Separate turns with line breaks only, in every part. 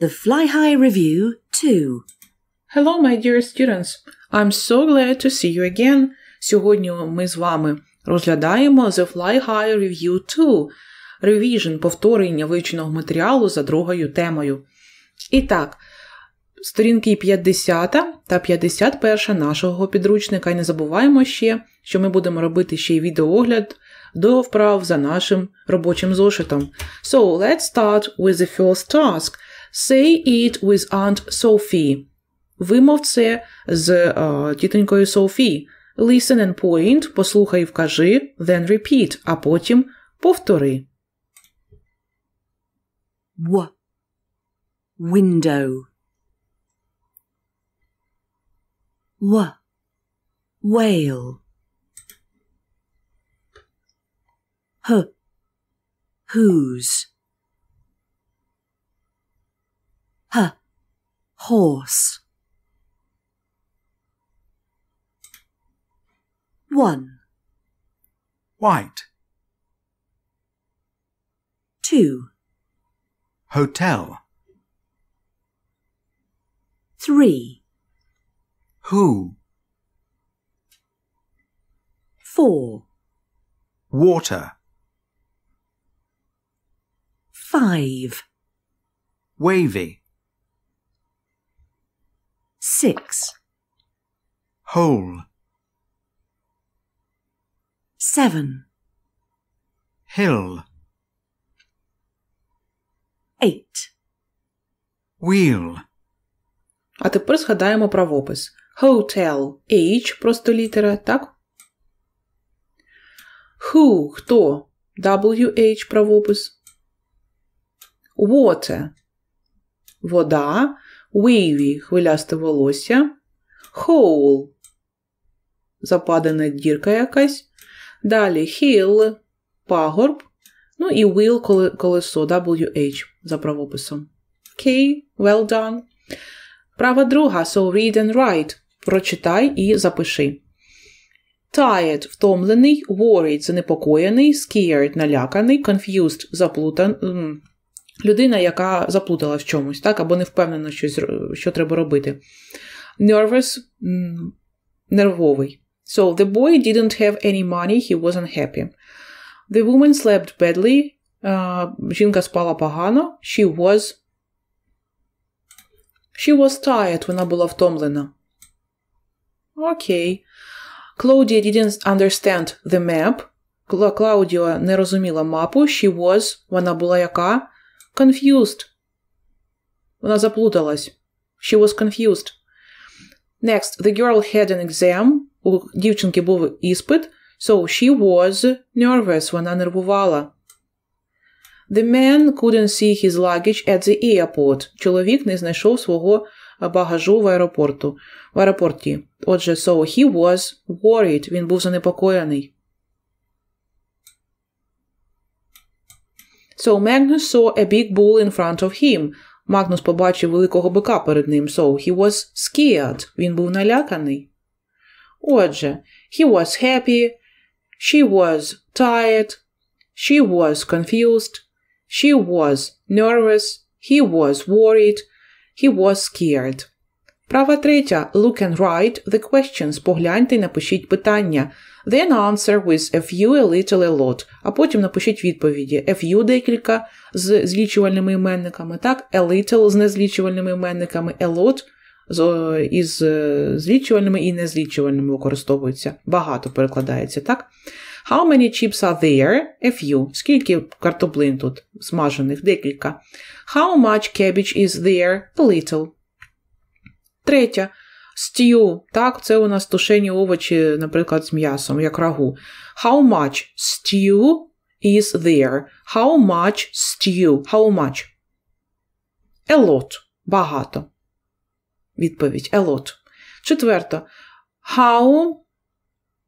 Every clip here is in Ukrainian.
The Fly High Review 2.
Hello, my dear students! I'm so glad to see you again. Сьогодні ми з вами розглядаємо The Fly High Review 2 Revision повторення вивченого матеріалу за другою темою. І так, сторінки 50 та 51 нашого підручника. І не забуваємо ще, що ми будемо робити ще й відеоогляд до вправ за нашим робочим зошитом. So, let's start with the first task. Say it with Aunt Sophie. Вимов це з uh, тітонькою Софі. Listen and point, послухай і вкажи, then repeat, а потім повтори.
W. Window. W. Whale. H. Whose. her horse. 1.
White.
2.
Hotel.
3.
Who.
4.
Water.
5.
Wavy.
Six,
Whole.
seven,
Hill.
eight,
Wheel.
А тепер згадаємо правопис. Hotel H просто літера, так? Who хто? WH правопис. Water вода. Wavy хвилясте волосся. Hole западена дірка якась. Далі hill пагорб. Ну і wheel колесо WH за правописом. Окей, well done. Права друга, so read and write. Прочитай і запиши. Tired – втомлений, worried – занепокоєний, scared – наляканий, confused – заплутан... людина, яка заплутала в чомусь, так, або не впевнена, що, що треба робити. Nervous – нервовий. So, the boy didn't have any money, he wasn't happy. The woman slept badly. Uh, жінка спала погано. She was She was tired, вона була втомлена. Окей. Claudia didn't understand the map. Кла- Клаудіо не розуміла мапу. She was, вона була яка? Confused. Вона заплуталась. She was confused. Next, the girl had an exam. У дівчинки був іспит. So she was nervous. Вона нервувала. The man couldn't see his luggage at the airport. Чоловік не знайшов свого багажу в аеропорту. В аеропорті. Отже, so he was worried. Він був занепокоєний. So Magnus saw a big bull in front of him. Магнус побачив великого бика перед ним. So he was scared. Він був наляканий. Отже, he was happy. She was tired. She was confused. She was nervous. He was worried. He was scared. Права третя. Look and write the questions. Погляньте і напишіть питання. Then answer with a few, a little, a lot. А потім напишіть відповіді. A few декілька з злічувальними іменниками, так? A little з незлічувальними іменниками, a lot з, із е, злічувальними і незлічувальними використовуються. Багато перекладається, так? How many chips are there? A few. Скільки картоплин тут смажених? Декілька. How much cabbage is there? A little. Третя. стю. Так, це у нас тушені овочі, наприклад, з м'ясом, як рагу. How much stew is there? How much stew? How much? A lot. Багато. Відповідь. A lot. Четверта. How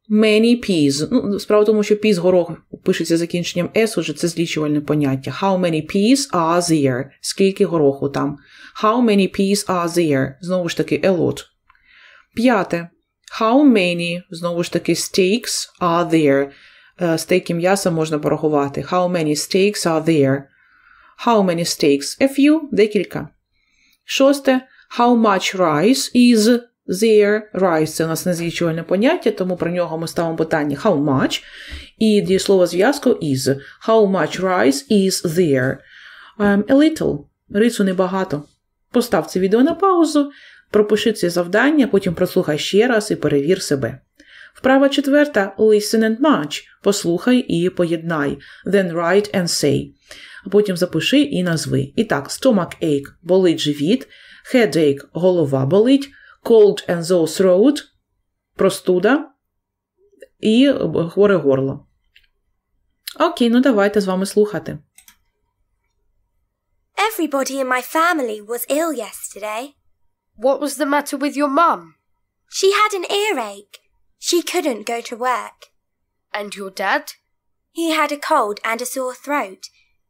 Many peas. Ну, справа в тому, що peas горох пишеться закінченням S, отже, це злічувальне поняття. How many peas are there? Скільки гороху там? How many peas are there? Знову ж таки, a lot. П'яте. How many, знову ж таки, steaks are there? Е, Стейки м'яса можна порахувати. How many steaks are there? How many steaks? A few. Декілька. Шосте. How much rice is there? Rice – це у нас незвичайне поняття, тому про нього ми ставимо питання how much. І дієслово зв'язку is. How much rice is there? Um, a little. Рису небагато. Постав це відео на паузу, пропиши це завдання, потім прослухай ще раз і перевір себе. Вправа четверта listen and match. Послухай і поєднай. Then write and say. А потім запиши і назви. І так, stomach ache – болить живіт, headache – голова болить, cold and sore throat – простуда і хворе горло. Окей, ну давайте з вами слухати.
Everybody in my family was ill yesterday.
What was the matter with your mum?
She had an earache. She couldn't go to work.
And your dad?
He had a cold and a sore throat.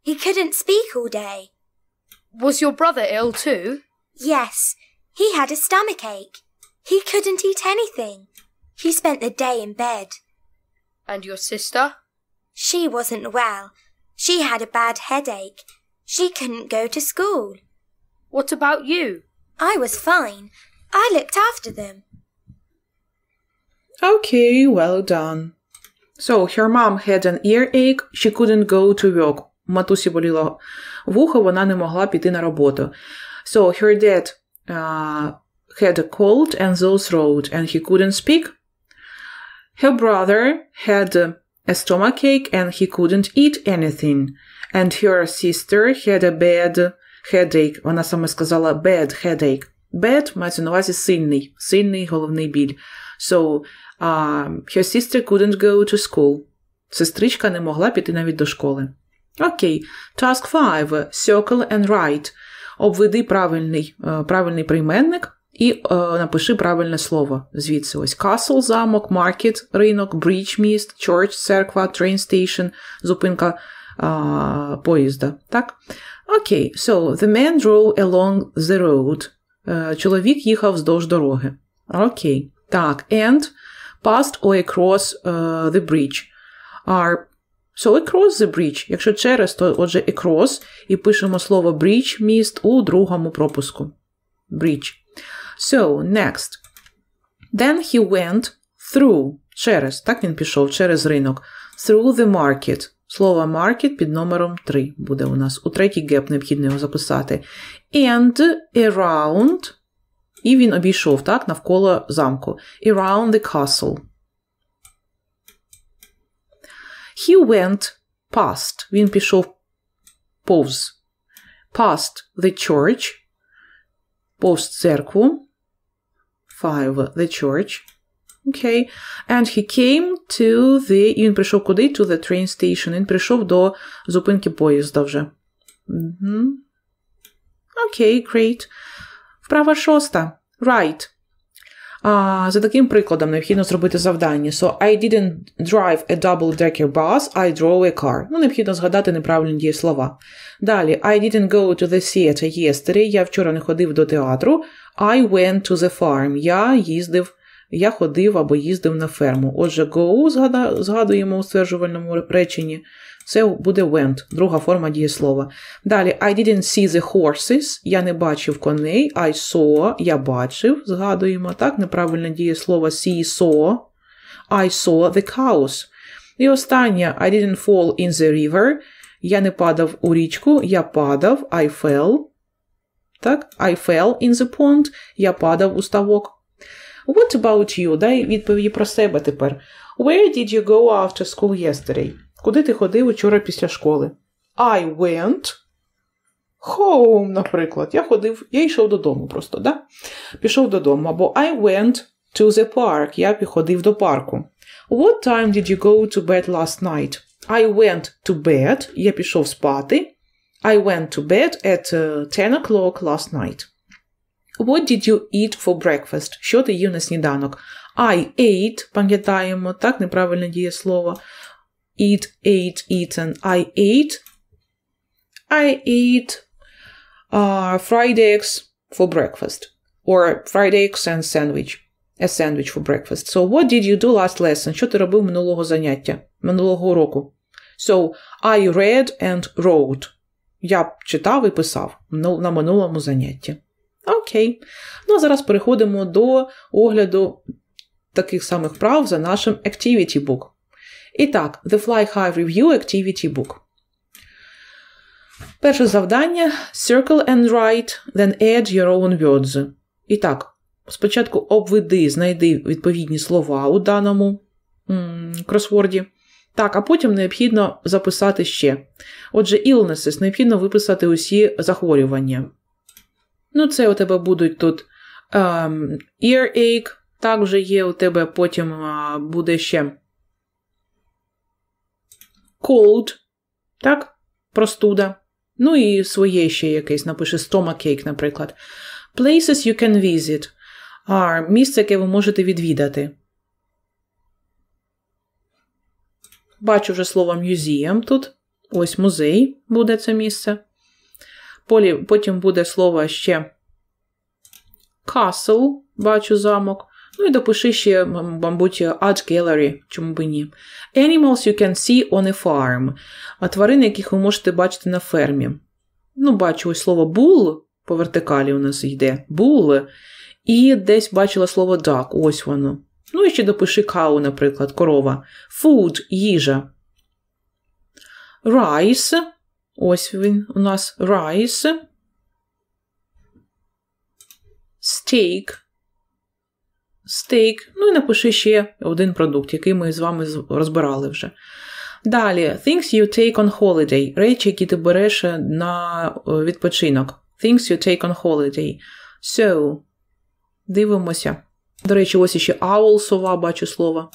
He couldn't speak all day.
Was your brother ill too?
Yes, he had a stomach ache. He couldn't eat anything. He spent the day in bed.
And your sister?
She wasn't well. She had a bad headache. She couldn't go to school.
What about you?
I was fine. I looked after them.
Okay, well done. So, her mom had an earache, she couldn't go to work. Матусі боліло вухо, вона не могла піти на роботу. So, her dad uh, had a cold and sore throat, and he couldn't speak. Her brother had a stomachache, and he couldn't eat anything. And her sister had a bad headache. Вона саме сказала bad headache. Bad мається на увазі сильний, сильний головний біль. So, um, her sister couldn't go to school. Сестричка не могла піти навіть до школи. Окей. Task 5. Circle and write. Обведи правильний, е, правильний прийменник і е, напиши правильне слово. Звідси ось castle, замок, market, ринок, bridge, міст, church, церква, train station, зупинка поїзда. Так? Окей. So, the man drove along the road. Е, чоловік їхав вздовж дороги. Окей. Так. And past or across uh, the bridge. Are So across the bridge. Якщо через, то отже across, і пишемо слово bridge, міст у другому пропуску. Bridge. So, next. Then he went through. Через. Так він пішов, через ринок. Through the market. Слово market під номером 3 буде у нас. У третій геп необхідно його записати. And around. І він обійшов, так, навколо замку. Around the castle. He went past. Він пішов повз. Past the church. Повз церкву. Five. The church. Okay. And he came to the... І він прийшов куди? To the train station. Він прийшов до зупинки поїзда вже. Угу. Окей, okay, great. Вправа шоста. Right. За таким прикладом необхідно зробити завдання. So, I didn't drive a double-decker bus, I drove a car. Ну, необхідно згадати неправильні дієслова. Далі, I didn't go to the theater yesterday. Я вчора не ходив до театру. I went to the farm. Я їздив, я ходив або їздив на ферму. Отже, go згадуємо у стверджувальному реченні. Це буде went, друга форма дієслова. Далі, I didn't see the horses. Я не бачив коней. I saw, я бачив. Згадуємо, так, неправильне дієслово see, saw. I saw the cows. І останнє, I didn't fall in the river. Я не падав у річку, я падав, I fell. Так, I fell in the pond. Я падав у ставок. What about you? Дай відповіді про себе тепер. Where did you go after school yesterday? Куди ти ходив учора після школи? I went home, наприклад. Я ходив, я йшов додому просто, да? Пішов додому. Або I went to the park. Я ходив до парку. What time did you go to bed last night? I went to bed. Я пішов спати. I went to bed at uh, 10 o'clock last night. What did you eat for breakfast? Що ти їв на сніданок? I ate, пам'ятаємо, так, неправильне дієслово. Eat, ate, eaten. I ate. I ate uh, fried eggs for breakfast. Or fried eggs and sandwich. A sandwich for breakfast. So what did you do last lesson? Що ти робив минулого заняття? Минулого уроку? So, I read and wrote. Я читав і писав на минулому занятті. Окей. Ну а зараз переходимо до огляду таких самих прав за нашим Activity Book. І так, The Fly High Review Activity Book. Перше завдання Circle and write, then add your own words. І так, спочатку обведи, знайди відповідні слова у даному кросворді. Так, а потім необхідно записати ще. Отже, illnesses необхідно виписати усі захворювання. Ну, це у тебе будуть тут um, earache, також є у тебе потім а, буде ще cold, так, простуда. Ну і своє ще якесь, напиши stomachache, наприклад. Places you can visit are місце, яке ви можете відвідати. Бачу вже слово museum тут. Ось музей буде це місце. Потім буде слово ще castle, бачу замок. Ну і допиши ще, мабуть, art gallery, чому би ні. Animals you can see on a farm. А тварини, яких ви можете бачити на фермі. Ну, бачу ось слово bull по вертикалі у нас йде. Bull. І десь бачила слово duck, ось воно. Ну і ще допиши cow, наприклад, корова. Food їжа. Rice. Ось він у нас rice. Steak. Steak. Ну і напиши ще один продукт, який ми з вами розбирали вже. Далі, things you take on holiday. Речі, які ти береш на відпочинок. Things you take on holiday. So, дивимося. До речі, ось ще owl, сова, бачу слово.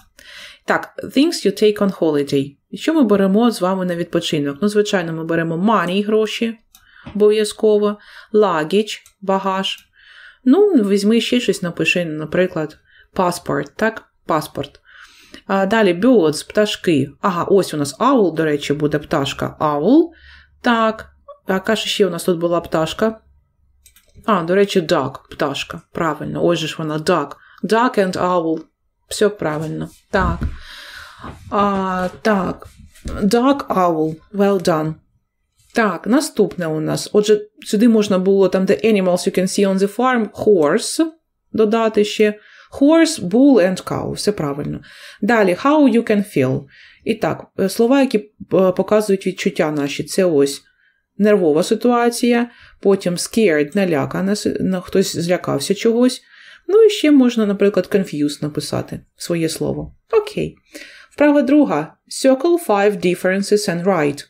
Так, things you take on holiday. Що ми беремо з вами на відпочинок? Ну, звичайно, ми беремо money, гроші, обов'язково, luggage, багаж. Ну, візьми ще щось, напиши, наприклад, паспорт, так? Паспорт. А Далі birds, пташки. Ага, ось у нас owl, до речі, буде пташка. Owl. Так. А яка ж ще у нас тут була пташка? А, до речі, duck, пташка. Правильно, ось же ж вона duck. Duck and owl. Все правильно. Так. А, Так. Duck owl. Well done. Так, наступне у нас. Отже, сюди можна було там, де animals you can see on the farm, horse додати ще. Horse, bull and cow. Все правильно. Далі, how you can feel. І так, слова, які показують відчуття наші, це ось нервова ситуація, потім scared, налякана, хтось злякався чогось. Ну і ще можна, наприклад, confused написати своє слово. Окей. Вправа друга. Circle five differences and write.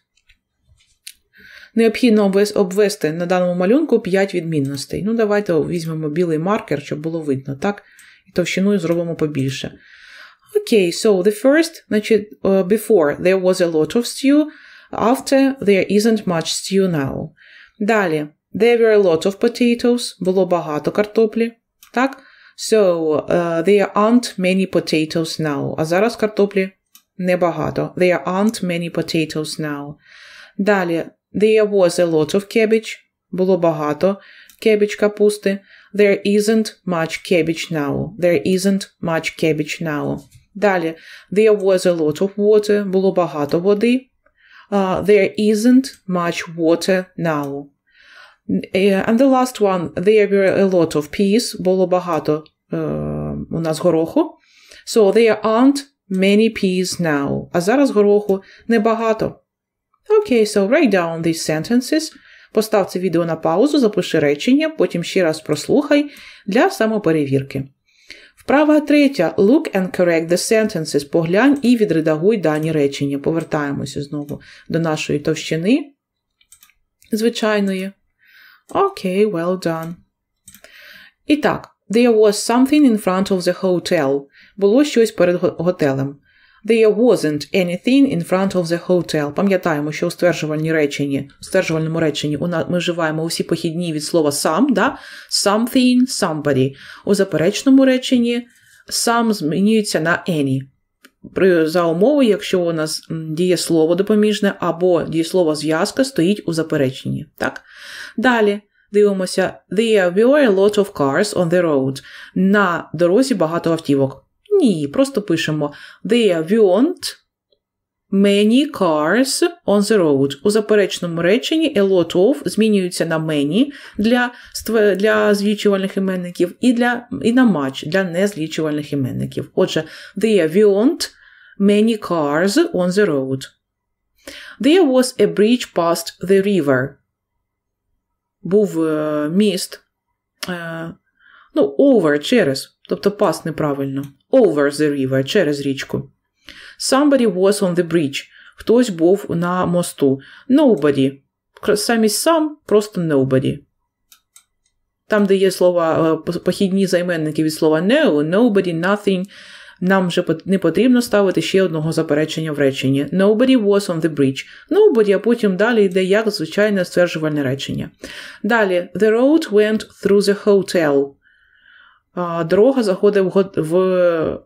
Необхідно обвести на даному малюнку 5 відмінностей. Ну, давайте візьмемо білий маркер, щоб було видно, так? І товщиною зробимо побільше. Окей, okay, so the first, значить, uh, before there was a lot of stew, after there isn't much stew now. Далі, there were a lot of potatoes, було багато картоплі, так? So, uh, there aren't many potatoes now. А зараз картоплі небагато. There aren't many potatoes now. Далі, there was a lot of cabbage, було багато cabbage капусти. There isn't much cabbage now. There isn't much cabbage now. Далі, there was a lot of water, було багато води. Uh, there isn't much water now. And the last one, there were a lot of peas, було багато uh, у нас гороху. So there aren't many peas now. А зараз гороху небагато. Okay, so write down these sentences. Постав це відео на паузу, запиши речення, потім ще раз прослухай для самоперевірки. Вправа третя. Look and correct the sentences. Поглянь і відредагуй дані речення. Повертаємося знову до нашої товщини. Звичайної. Окей, okay, well done. І так, there was something in front of the hotel. Було щось перед готелем. There wasn't anything in front of the hotel. Пам'ятаємо, що у стверджувальній реченні, у стверджувальному реченні ми вживаємо усі похідні від слова some, да? something, somebody. У заперечному реченні some змінюється на any. При, за умови, якщо у нас дієслово допоміжне або дієслово зв'язка стоїть у запереченні. Так? Далі дивимося: There were a lot of cars on the road. На дорозі багато автівок. Ні, просто пишемо There weren't many cars on the road. У заперечному реченні a lot of змінюється на many для, для злічувальних іменників і, для, і на much для незлічувальних іменників. Отже, there weren't many cars on the road. There was a bridge past the river. Був е, міст. Ну, over через, тобто past неправильно. Over the river, через річку. Somebody was on the bridge. Хтось був на мосту. Nobody. Замість сам просто nobody. Там, де є слова е, похідні займенники від слова no, nobody, nothing, нам вже не потрібно ставити ще одного заперечення в реченні. Nobody was on the bridge. Nobody, а потім далі йде як звичайне стверджувальне речення. Далі, the road went through the hotel. Дорога заходить в, в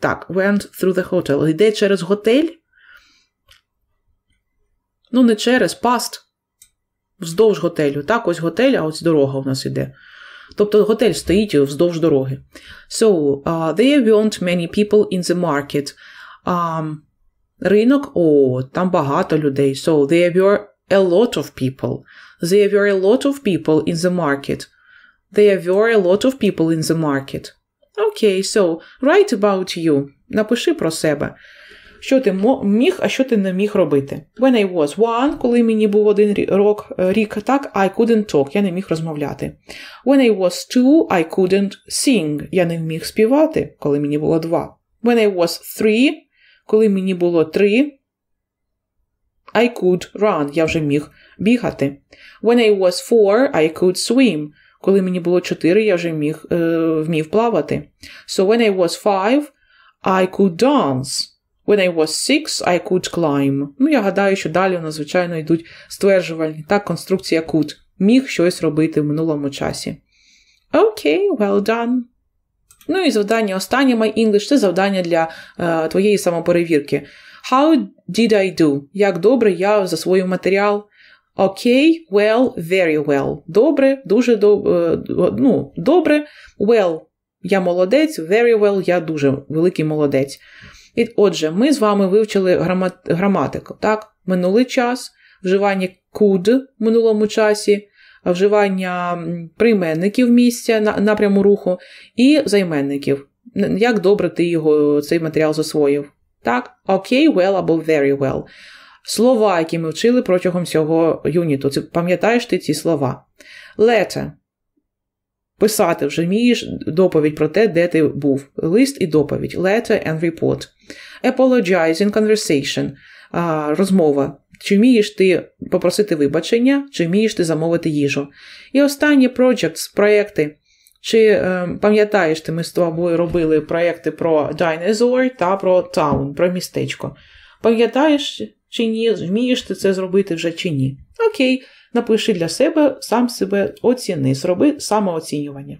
так, went through the hotel. Йде через готель. Ну, не через, past. Вздовж готелю. Так, ось готель, а ось дорога у нас іде. Тобто готель стоїть вздовж дороги. So, uh, there weren't many people in the market. Um, ринок, о, там багато людей. So, there were a lot of people. There were a lot of people in the market. There were a lot of people in the market. Окей, so, write about you. Напиши про себе. Що ти міг, а що ти не міг робити. When I was one, коли мені був один рі- рок, е, рік, так, I couldn't talk, я не міг розмовляти. When I was two, I couldn't sing, я не міг співати, коли мені було два. When I was three, коли мені було три, I could run, я вже міг бігати. When I was four, I could swim. Коли мені було чотири, я вже міг, е, вмів плавати. So when I was five, I could dance. When I was six, I could climb. Ну, я гадаю, що далі у нас, звичайно, йдуть стверджувальні. Так, конструкція could. Міг щось робити в минулому часі. Окей, well done. Ну і завдання останнє My English це завдання для е, твоєї самоперевірки. How did I do? Як добре я засвоїв матеріал? Окей, well, very well. Добре, дуже добре. Ну, добре, well, я молодець, very well, я дуже великий молодець. І, отже, ми з вами вивчили грама... граматику, так? Минулий час, вживання could в минулому часі, вживання прийменників місця на напряму руху і займенників. Як добре ти його цей матеріал засвоїв? Так, окей, well або very well. Слова, які ми вчили протягом цього юніту. Це пам'ятаєш ти ці слова? Letter. Писати вже вмієш доповідь про те, де ти був. Лист і доповідь. Letter and report. Apologize in conversation. А, розмова. Чи вмієш ти попросити вибачення, чи вмієш ти замовити їжу. І останнє projects, проєкти. Чи е, пам'ятаєш ти, ми з тобою робили проєкти про Dinosaur та про Town, про містечко. Пам'ятаєш чи ні, вмієш ти це зробити вже чи ні? Окей, напиши для себе, сам себе оціни, зроби самооцінювання.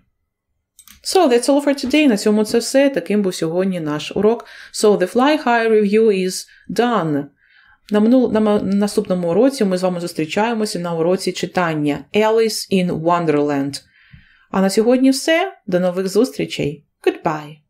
So, that's all for today. На цьому це все. Таким був сьогодні наш урок. So, the Fly High Review is done. На, минул... на наступному уроці ми з вами зустрічаємося на уроці читання Alice in Wonderland. А на сьогодні все. До нових зустрічей. Goodbye!